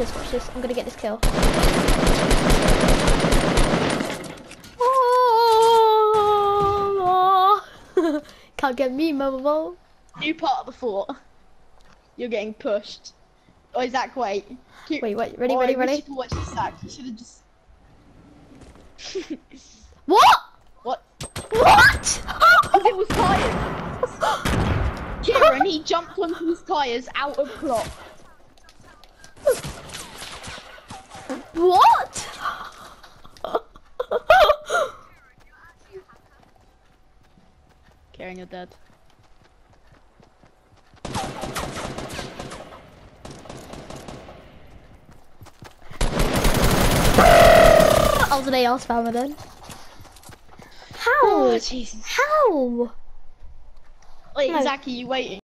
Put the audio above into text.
this, watch this. I'm gonna get this kill. Oh, Can't get me, mama. New part of the fort. You're getting pushed. Oh, Zach, wait. Keep- Wait, wait, ready, Oh, ready, ready? You watch this, Zach. You should have just. What? what? What? It was tires. Kieran, he jumped onto his tires out of clock. What? Kieran, you're dead. I was an AR spammer then. How? Oh, Jesus. How? Wait, No. Are you waiting?